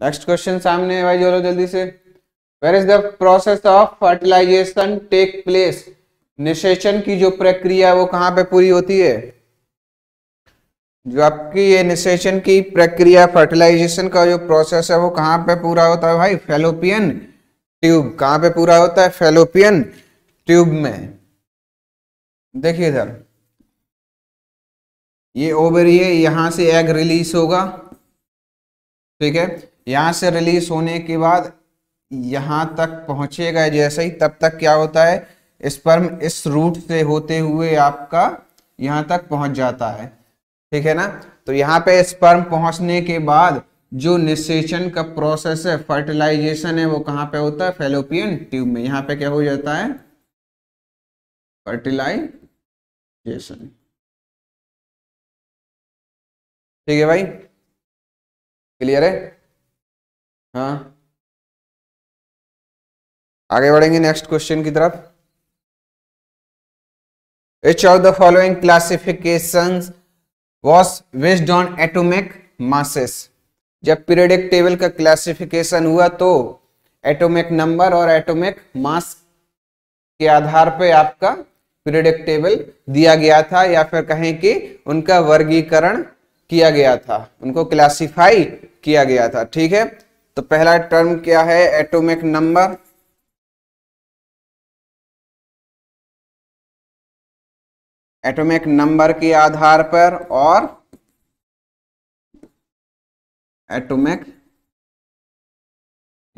Next question सामने है भाई चलो जल्दी से। Where is the process of fertilisation take place निषेचन की जो प्रक्रिया है वो कहाँ पे पूरी होती है? जो आपकी ये निषेचन की प्रक्रिया फर्टिलाइजेशन का जो प्रोसेस है वो कहाँ पे पूरा होता है भाई? फेलोपियन ट्यूब कहाँ पे पूरा होता है? फेलोपियन ट्यूब में। देखिए इधर। ये ओवरी है, यहाँ से एग रिलीज़ होगा। ठीक है? यहाँ से रिलीज़ होने के बाद यहाँ तक पहुंचेगा जैसे ही, तब तक क्या होता है? स्पर्म इस रूट से होते हुए आपका यहाँ तक पहुँच जाता है। ठीक है ना? तो यहाँ पे स्पर्म पहुँचने के बाद जो निषेचन का प्रोसेस है फर्टिलाइजेशन है, वो कहाँ पे होता है? फेलोपियन ट्यूब में। यहाँ पे क्या हो जाता है? फर्टिलाइजेशन ठीक है भाई? क्लियर है? हाँ। आगे बढ़ेंगे नेक्स्ट क्वेश्चन की तरफ़। Which of the following classifications was based on atomic masses? जब पीरियडिक टेबल का क्लासिफिकेशन हुआ तो एटॉमिक नंबर और एटॉमिक मास के आधार पर आपका पीरियडिक टेबल दिया गया था या फिर कहें कि उनका वर्गीकरण किया गया था, उनको क्लासिफाई किया गया था, ठीक है? तो पहला टर्म क्या है? एटॉमिक नंबर एटॉमिक नंबर के आधार पर और एटॉमिक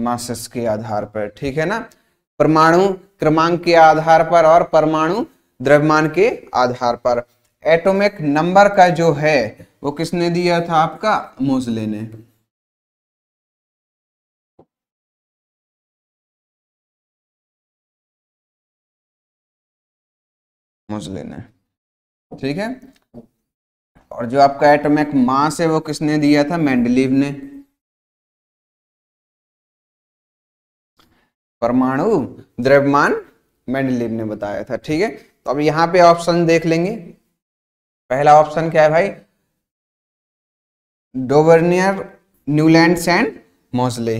मासेस के आधार पर, ठीक है ना? परमाणु क्रमांक के आधार पर और परमाणु द्रव्यमान के आधार पर। एटॉमिक नंबर का जो है, वो किसने दिया था आपका? मोजले ने। मोजले ने ठीक है? और जो आपका एटॉमिक मास है, वो किसने दिया था? मेंडलीव ने। परमाणु, द्रव्यमान मेंडलीव ने बताया था। ठीक है? तो अब यहाँ पे ऑप्शन देख लेंगे। पहला ऑप्शन क्या है भाई? डोवर्नियर न्यूलैंड एंड मोसले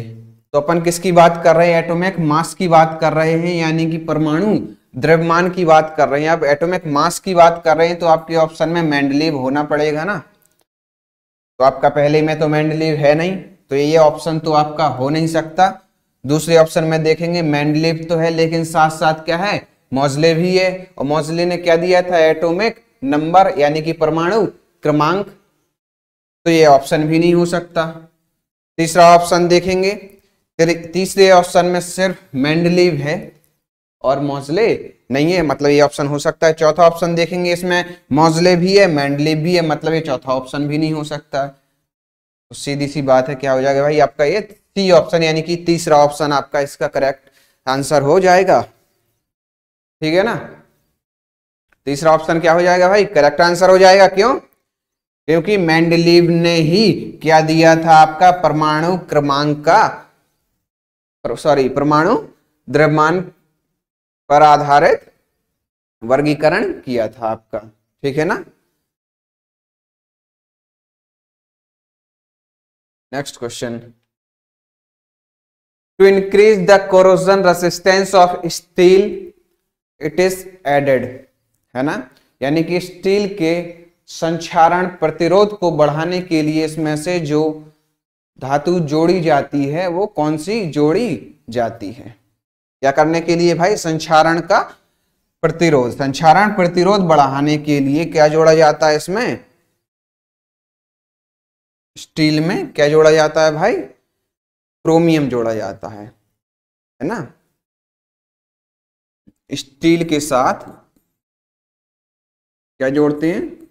तो अपन किसकी बात कर रहे हैं? एटॉमिक मास की बात कर रहे हैं, यानी कि परमाणु। द्रव्यमान की बात कर रहे हैं, आप एटॉमिक मास की बात कर रहे हैं तो आपके ऑप्शन में मैंडलीव होना पड़ेगा ना। तो आपका पहले में तो मैंडलीव है नहीं तो ये ऑप्शन तो आपका हो नहीं सकता। दूसरे ऑप्शन में देखेंगे मैंडलीव तो है, लेकिन साथ साथ क्या है? मौजले भी है, और मौजले ने क्या दिया था? एटॉमिक नंबर यानी कि परमाणु क्रमांक। तो ये ऑप्शन भी नहीं हो सकता। तीसरा ऑप्शन देखेंगे तीसरे ऑप्शन में सिर्फ़ मैंडलीव है। और मौजले नहीं है मतलब ये ऑप्शन हो सकता है। चौथा ऑप्शन देखेंगे इसमें। मौजले भी है मैंडली भी है मतलब ये चौथा ऑप्शन भी नहीं हो सकता। तो सीधी सी बात है, क्या हो जाएगा भाई? आपका ये सी ऑप्शन यानी कि तीसरा ऑप्शन आपका इसका करेक्ट आंसर हो जाएगा। ठीक है ना? तीसरा ऑप्शन क्या हो जाएगा भाई? करेक्ट आंसर हो जाएगा। क्यों? क्योंकि मैंडलीव ने ही क्या दिया था आपका? परमाणु क्रमांक का सॉरी परमाणु द्रव्यमान पर आधारित वर्गीकरण किया था आपका। ठीक है ना? Next question to increase the corrosion resistance of steel it is added है ना? यानी कि स्टील के संचारण प्रतिरोध को बढ़ाने के लिए इसमें से जो धातु जोड़ी जाती है, वो कौन सी जोड़ी जाती है? क्या करने के लिए भाई? संचारण का प्रतिरोध। संचारण प्रतिरोध बढ़ाने के लिए क्या जोड़ा जाता है इसमें? स्टील में क्या जोड़ा जाता है भाई? क्रोमियम जोड़ा जाता है। है ना? स्टील के साथ क्या जोड़ते हैं?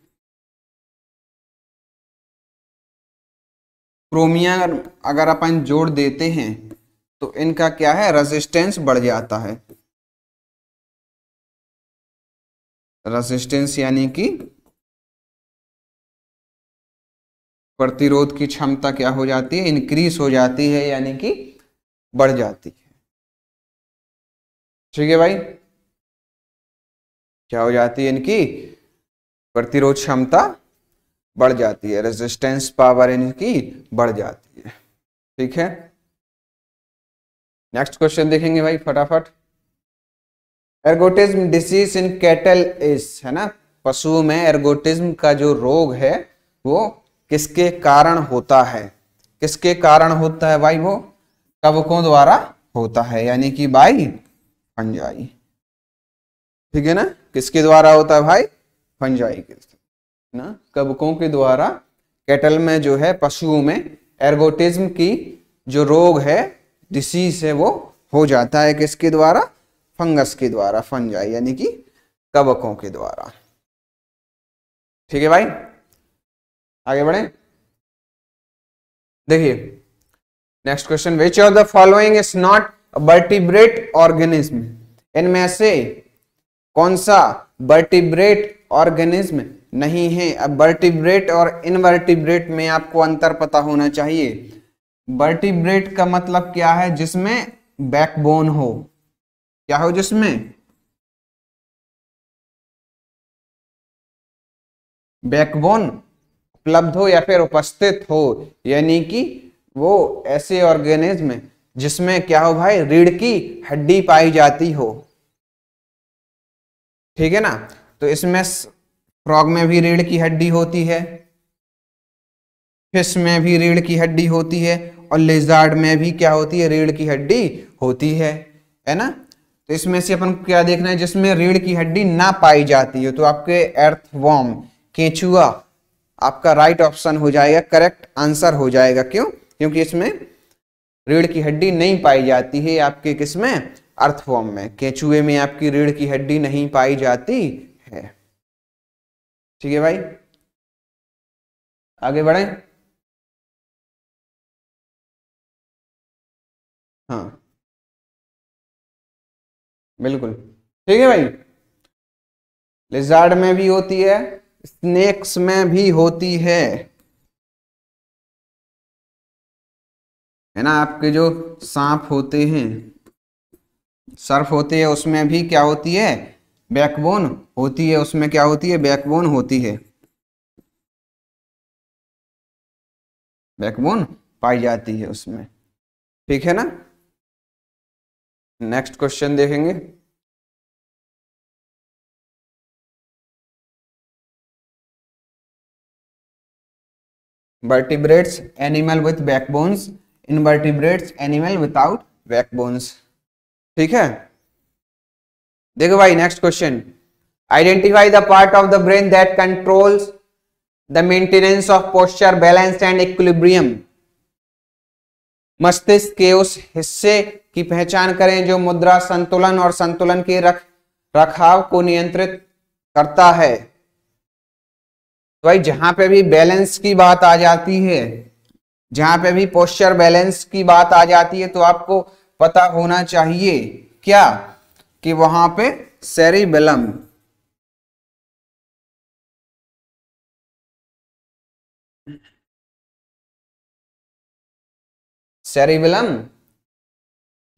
क्रोमियम अगर अपन जोड़ देते हैं तो इनका क्या है? रेजिस्टेंस बढ़ जाता है। रेजिस्टेंस यानी कि प्रतिरोध की क्षमता क्या हो जाती है? इंक्रीज हो जाती है, यानी कि बढ़ जाती है। ठीक है भाई? क्या हो जाती है? इनकी प्रतिरोध क्षमता बढ़ जाती है। रेजिस्टेंस पावर इनकी बढ़ जाती है। ठीक है? नेक्स्ट क्वेश्चन देखेंगे भाई, फटाफट। Ergotism disease in cattle is है ना? पशुओं में एर्गोटिज्म का जो रोग है, वो किसके कारण होता है? किसके कारण होता है भाई वो? कवकों द्वारा होता है, यानी कि भाई फंजाई। ठीक है ना? किसके द्वारा होता है भाई? फंजाई के ना? कवकों के द्वारा। कैटल में जो है, पशुओं में एर्गोटिज्म की जो रोग है डिसीज है वो हो जाता है किसके द्वारा? फंगस के द्वारा, फंजाई, यानी कि कवकों के द्वारा। ठीक है भाई? आगे बढ़े। देखिए next question which of the following is not vertebrate organism इनमें से कौन सा बर्टिब्रेट ऑर्गेनिज्म नहीं है? अब बर्टिब्रेट और इनवर्टिब्रेट में आपको अंतर पता होना चाहिए। बर्टिब्रेट का मतलब क्या है? जिसमें बैकबोन हो। क्या हो जिसमें? बैकबोन उपलब्ध हो या फिर उपस्थित हो, यानी कि वो ऐसे ऑर्गेनिज्म जिसमें क्या हो भाई? रीढ़ की हड्डी पाई जाती हो। ठीक है ना? तो इसमें फ्रॉग में भी रीढ़ की हड्डी होती है। फ़िश में भी रीढ़ की हड्डी होती है और लिजार्ड में भी क्या होती है? रीढ़ की हड्डी होती है है ना? तो इसमें से अपन क्या देखना है? जिसमें रीढ़ की हड्डी ना पाई जाती है तो आपके अर्थ वॉर्म केचुआ, आपका राइट ऑप्शन हो जाएगा करेक्ट आंसर हो जाएगा। क्यों? क्योंकि इसमें रीढ़ की हड्डी नहीं पाई जाती है आपके किसमें अर्थवॉर्म में। केचुए में आपकी रीढ़ की हड्डी नहीं पाई जाती है। ठीक है भाई? आगे बढ़े। हाँ। बिल्कुल। ठीक है भाई। लिजार्ड में भी होती है स्नेक्स में भी होती है। है ना, आपके जो सांप होते हैं, सर्फ होते हैं, उसमें भी क्या होती है? बैकबोन होती है, उसमें क्या होती है? बैकबोन होती है। बैकबोन पाई जाती है उसमें। ठीक है ना? नेक्स्ट क्वेश्चन देखेंगे। Vertebrates, animal with backbones. Invertebrates animal without backbones. ठीक है? देखो भाई next question identify the part of the brain that controls the maintenance of posture balance and equilibrium मस्तिष्क के उस हिस्से की पहचान करें जो मुद्रा संतुलन और संतुलन के रख, रखाव को नियंत्रित करता है। तो भाई, जहाँ पे भी बैलेंस की बात आ जाती है, जहाँ पे भी पोस्चर बैलेंस की बात आ जाती है तो आपको पता होना चाहिए क्या? कि वहाँ पे सेरिबेलम। सेरिबेलम?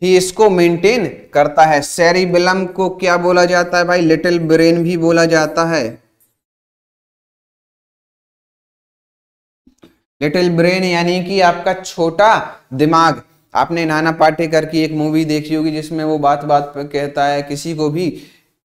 ही इसको मेंटेन करता है। सेरिबेलम को क्या बोला जाता है भाई? लिटिल ब्रेन भी बोला जाता है। लिटिल ब्रेन यानी कि आपका छोटा दिमाग। आपने नाना पाटेकर की एक मूवी देखी होगी जिसमें वो बात बात पर कहता है, किसी को भी,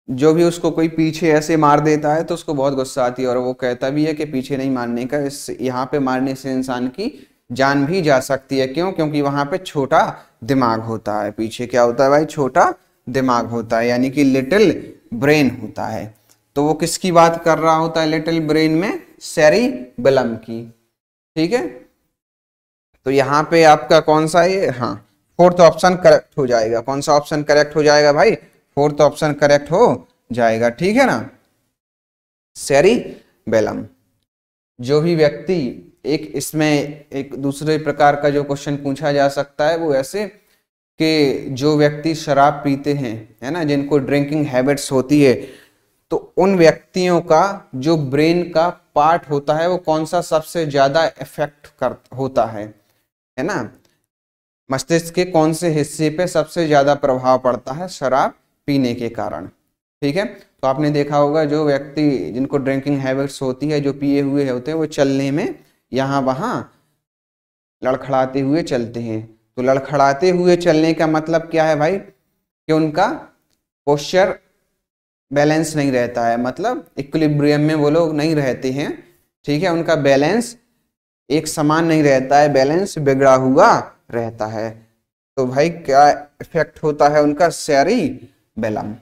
जो भी उसको कोई पीछे ऐसे मार देता है तो उसको बहुत गुस्सा आती है और वो कहता भी है कि पीछे नहीं मारने का, इस यहाँ पे मारने से इंसान की जान भी जा सकती है। क्यों? क्योंकि वहाँ पे छोटा दिमाग होता है। पीछे क्या होता है भाई? छोटा दिमाग होता है। यानी कि लिटिल ब्रेन होता है। तो वो किसकी बात कर रहा होता है लिटिल ब्रेन में? सेरी बलम की। ठीक है? तो यहाँ पे आपका कौन सा है? हाँ फोर्थ ऑप्शन करेक्ट हो जाएगा। कौन सा ऑप्शन करेक्ट हो जाएगा भाई? फोर्थ ऑप्शन करेक्ट हो जाएगा। ठीक है ना? सेरी बेलम जो भी व्यक्ति एक इसमें एक दूसरे प्रकार का जो क्वेश्चन पूछा जा सकता है, वो ऐसे कि जो व्यक्ति शराब पीते हैं, है ना, जिनको ड्रिंकिंग हैबिट्स होती है तो उन व्यक्तियों का जो ब्रेन का पार्ट होता है, वो कौन सा सबसे ज़्यादा इफ़ेक्ट कर, होता है है ना? मस्तिष्क के कौन से हिस्से पे सबसे ज़्यादा प्रभाव पड़ता है शराब पीने के कारण, ठीक है? तो आपने देखा होगा, जो व्यक्ति जिनको ड्रिंकिंग हैबिट्स होती है, जो पिए हुए होते हैं, वो चलने में यहाँ वहाँ लड़खड़ाते हुए चलते हैं। तो लड़खड़ाते हुए चलने का मतलब क्या है भाई? कि उनका पोस्चर बैलेंस नहीं रहता है। मतलब इक्विलिब्रियम में वो लोग नहीं रहते हैं। ठीक है? उनका बैलेंस एक समान नहीं रहता है। बैलेंस बिगड़ा हुआ रहता है। तो भाई क्या इफ़ेक्ट होता है उनका? सैरी बेलम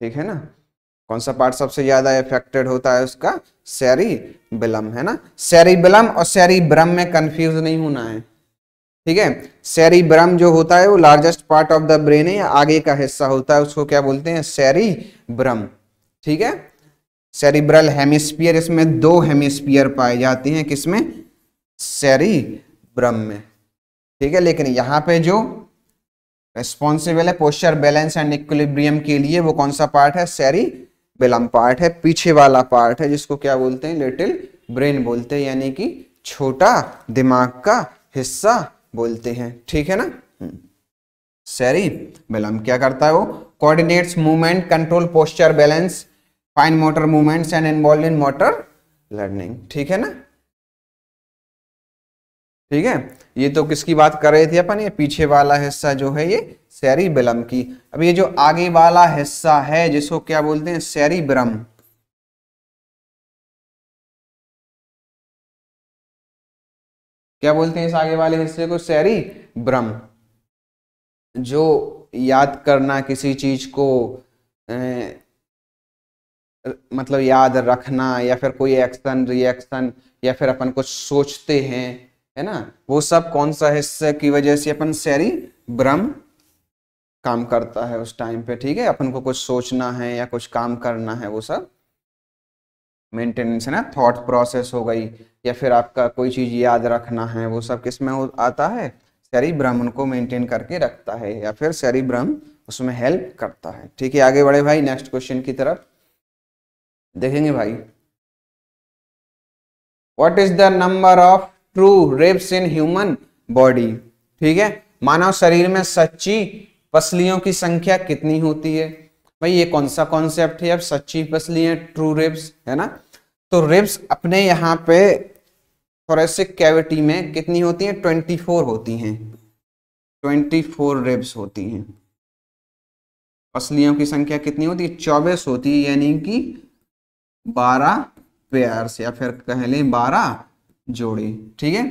ठीक है ना? कौन सा पार्ट सबसे ज़्यादा इफेक्टेड होता है उसका? सैरी बिलम है ना? सैरी बिलम और सैरी ब्रम में कंफ्यूज नहीं होना है। ठीक है? सैरी ब्रम जो होता है वो largest part of the brain है या आगे का हिस्सा होता है, उसको क्या बोलते हैं? सैरी ब्रम ठीक है? सेरिब्रल हेमिस्फीयर इसमें दो हेमिस्फीयर पाए जाते हैं। किसमें? सैरी ब्रम में। ठीक है? लेकिन यहाँ पे जो रिस्पॉन्सिबल है पोस्चर बैलेंस एंड इक्विलिब्रियम के लिए वो कौन सा पार्ट है? सैरी बेलम पार्ट है, पीछे वाला पार्ट है, जिसको क्या बोलते हैं? लिटिल ब्रेन बोलते हैं, यानी कि छोटा दिमाग का हिस्सा बोलते हैं। ठीक है ना? सैरी बेलम क्या करता है वो? Coordinates movement control posture balance fine motor movements and involve in motor learning ठीक है ना? ठीक है? ये तो किसकी बात कर रहे थे अपन? ये पीछे वाला हिस्सा जो है ये सैरी बिलम की। अब ये जो आगे वाला हिस्सा है जिसको क्या बोलते हैं? सैरी ब्रम क्या बोलते हैं इस आगे वाले हिस्से को? सैरी ब्रम जो याद करना किसी चीज़ को ए, मतलब याद रखना या फिर कोई एक्शन रिएक्शन या फिर अपन कुछ सोचते हैं है ना? वो सब कौन सा हिस्से की वजह से अपन सैरी ब्रह्म काम करता है उस टाइम पे, ठीक है? अपन को कुछ सोचना है या कुछ काम करना है, वो सब मेंटेनेंस है ना? थॉट प्रोसेस हो गई, या फिर आपका कोई चीज़ याद रखना है, वो सब किसमें आता है? सैरी ब्रह्म उनको मेंटेन करके रखता है, या फिर सैरी ब्रह्म उसमें हेल्प करता है, ठीक है? आगे बढ़े भाई नेक्स्ट क्वेश्चन की तरफ़। देखेंगे भाई। What is the number of true ribs in human body ठीक है? मानव शरीर में सच्ची पसलियों की संख्या कितनी होती है? भाई, ये कौन सा कॉन्सेप्ट है? अब सच्ची पसलियाँ ट्रू रिब्स है ना? तो रिब्स अपने यहाँ पे थोरेसिक कैविटी में कितनी होती हैं? ट्वेंटी फोर होती हैं। ट्वेंटी फोर रिब्स होती हैं। पसलियों की संख्या कितनी होती है? चौबीस होती है, यानी कि बारह पेयर्स या फिर कह लें बारह जोड़ी, ठीक है?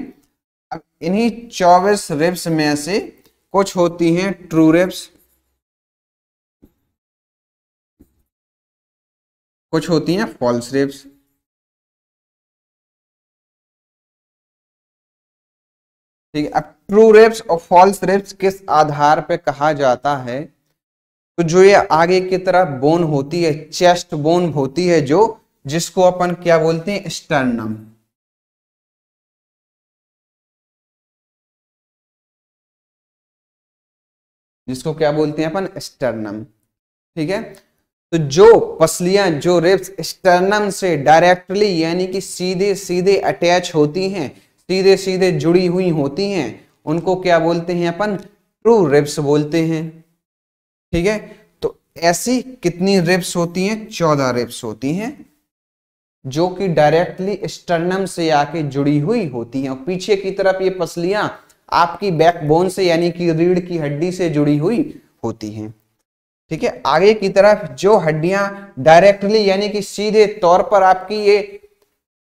अब इन्हीं चौबीस रिब्स में से कुछ होती हैं ट्रू रिब्स कुछ होती हैं फॉल्स रिब्स ठीक है, अब ट्रू रिब्स और फॉल्स रिब्स किस आधार पे कहा जाता है? तो जो ये आगे की तरफ़ बोन होती है चेस्ट बोन होती है जो, जिसको अपन क्या बोलते हैं? स्टर्नम जिसको क्या बोलते हैं अपन? स्टर्नम ठीक है? तो जो पसलियाँ, जो रिब्स स्टर्नम से डायरेक्टली यानी कि सीधे सीधे अटैच होती हैं, सीधे सीधे जुड़ी हुई होती हैं, उनको क्या बोलते हैं अपन? ट्रू रिब्स बोलते हैं। ठीक है? तो ऐसी कितनी रिब्स होती हैं? चौदह रिब्स होती हैं, जो कि डायरेक्टली स्टर्नम से आके जुड़ी हुई होती हैं। और पीछे की तरफ़ ये पसलियाँ आपकी बैकबोन से, यानी कि रीढ़ की हड्डी से जुड़ी हुई होती हैं। ठीक है? आगे की तरफ़ जो हड्डियाँ डायरेक्टली यानी कि सीधे तौर पर आपकी ये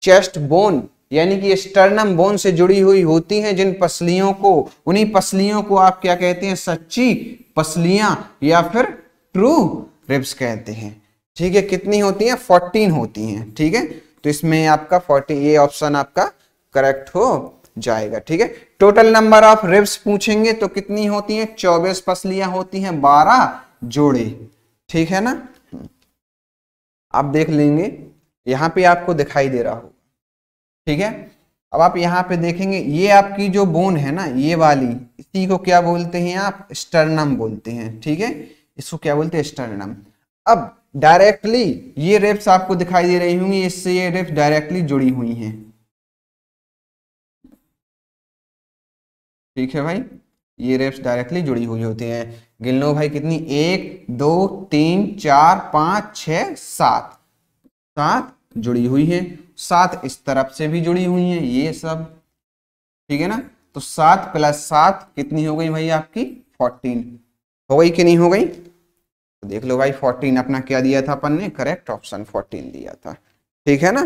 चेस्ट बोन यानी कि स्टर्नम बोन से जुड़ी हुई होती हैं, जिन पसलियों को, उन्हीं पसलियों को आप क्या कहते हैं? सच्ची पसलियाँ या फिर ट्रू रिब्स कहते हैं। ठीक है? कितनी होती हैं? फोर्टीन होती हैं। ठीक है? तो इसमें आपका फोर्टी ये ऑप्शन आपका करेक्ट हो जाएगा, ठीक है? टोटल नंबर ऑफ़ रिब्स पूछेंगे तो कितनी होती हैं? चौबीस पसलियाँ होती हैं, बारह जोड़े, ठीक है ना? आप देख लेंगे, यहाँ पे आपको दिखाई दे रहा होगा, ठीक है? अब आप यहाँ पे देखेंगे, ये आपकी जो बोन है ना, ये वाली, इसी को क्या बोलते हैं आप? स्टर्नम बोलते हैं, ठीक है? इसको क्या बोलते हैं? स्टर्नम अब डायरेक्टली ये रेप्स आपको दिखाई दे रही होंगी, इससे ये रेप्स डायरेक्टली जुड़ी हुई हैं। ठीक है भाई? ये रेप्स डायरेक्टली जुड़ी हुई होती हैं। गिन लो भाई, कितनी? एक, दो, तीन, चार, पाँच छ सात। सात जुड़ी हुई है। सात इस तरफ़ से भी जुड़ी हुई हैं, ये सब। ठीक है ना? तो सात प्लस सात कितनी हो गई भाई आपकी? फोर्टीन। हो गई कि नहीं हो गई? तो देख लो भाई, फोर्टीन अपना क्या दिया था अपन ने? करेक्ट ऑप्शन फोर्टीन दिया था। ठीक है ना?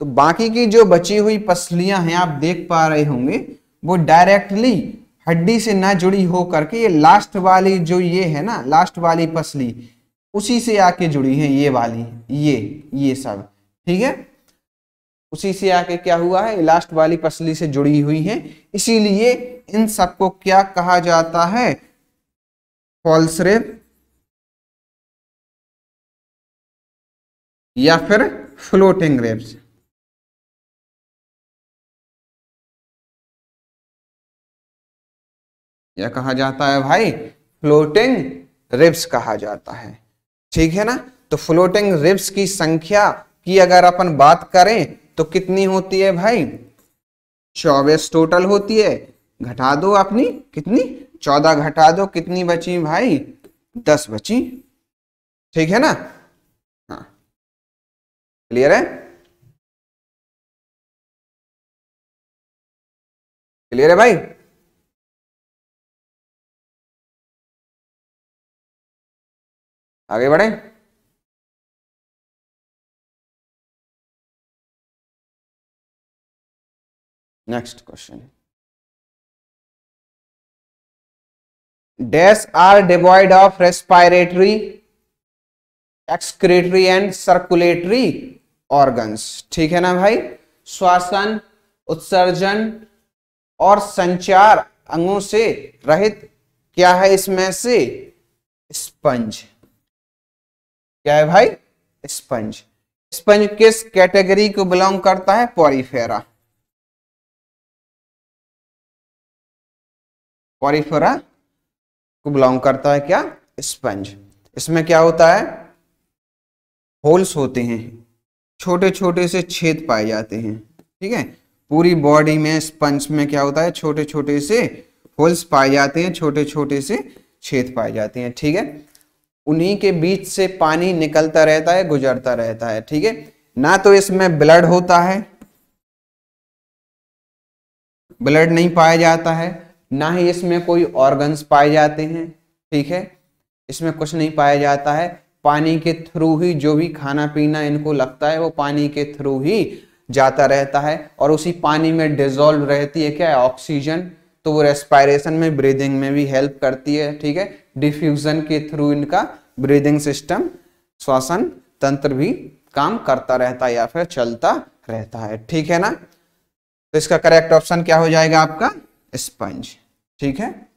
तो बाकी की जो बची हुई पसलियाँ हैं, आप देख पा रहे होंगे। वो डायरेक्टली हड्डी से ना जुड़ी हो करके ये लास्ट वाली जो ये है ना लास्ट वाली पसली, उसी से आके जुड़ी है ये वाली, ये ये सब, ठीक है? उसी से आके क्या हुआ है? लास्ट वाली पसली से जुड़ी हुई है। इसीलिए इन सबको क्या कहा जाता है? फॉल्स रेप या फिर फ्लोटिंग रेप्स या कहा जाता है भाई फ्लोटिंग रिब्स कहा जाता है। ठीक है ना? तो फ्लोटिंग रिब्स की संख्या की अगर अपन बात करें तो कितनी होती है भाई? चौबीस टोटल होती है। घटा दो अपनी, कितनी? चौदह घटा दो, कितनी बची भाई? दस बची। ठीक है ना? हाँ। क्लियर है? क्लियर है भाई? आगे बढ़े। Next question dash are devoid of respiratory excretory and circulatory organs ठीक है ना भाई? श्वासन, उत्सर्जन और संचार अंगों से रहित क्या है इसमें से? स्पंज। क्या है भाई? स्पंज। स्पंज किस कैटेगरी को बिलोंग करता है? पॉरीफेरा पॉरीफेरा को बिलोंग करता है क्या? स्पंज। इसमें क्या होता है? होल्स होते हैं। छोटे छोटे से छेद पाए जाते हैं। ठीक है? पूरी बॉडी में स्पंज में क्या होता है? छोटे छोटे से होल्स पाए जाते हैं छोटे छोटे से छेद पाए जाते हैं। ठीक है? उन्हीं के बीच से पानी निकलता रहता है, गुजरता रहता है, ठीक है? ना तो इसमें ब्लड होता है ब्लड नहीं पाया जाता है, ना ही इसमें कोई ऑर्गन्स पाए जाते हैं, ठीक है? इसमें कुछ नहीं पाया जाता है। पानी के थ्रू ही जो भी खाना पीना इनको लगता है, वो पानी के थ्रू ही जाता रहता है और उसी पानी में डिजोल्व रहती है क्या? ऑक्सीजन तो वो रेस्पायरेशन में ब्रीदिंग में भी हेल्प करती है, ठीक है? डिफ्यूजन के थ्रू इनका ब्रीदिंग सिस्टम, श्वासन तंत्र भी काम करता रहता है या फिर चलता रहता है। ठीक है ना? तो इसका करेक्ट ऑप्शन क्या हो जाएगा आपका? स्पंज। ठीक है?